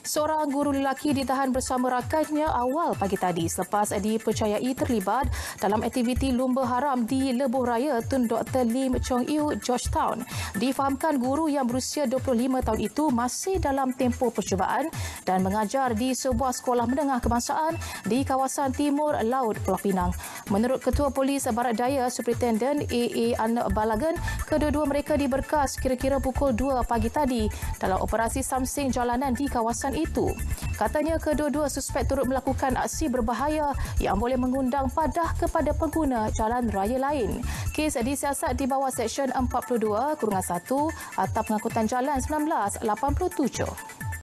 Seorang guru lelaki ditahan bersama rakannya awal pagi tadi selepas dipercayai terlibat dalam aktiviti lumba haram di Lebuh Raya Tun Dr. Lim Chong Yu, Georgetown. Difahamkan guru yang berusia 25 tahun itu masih dalam tempoh percubaan dan mengajar di sebuah sekolah menengah kebangsaan di kawasan timur Laut Pulau Pinang. Menurut Ketua Polis Barat Daya Superintendent AA An Balagan, kedua-dua mereka diberkas kira-kira pukul 2 pagi tadi dalam operasi samsing jalanan di kawasan kawasan itu. Katanya kedua-dua suspek turut melakukan aksi berbahaya yang boleh mengundang padah kepada pengguna jalan raya lain. Kes disiasat di bawah Seksyen 42 Kurungan 1 Atap Pengangkutan Jalan 1987.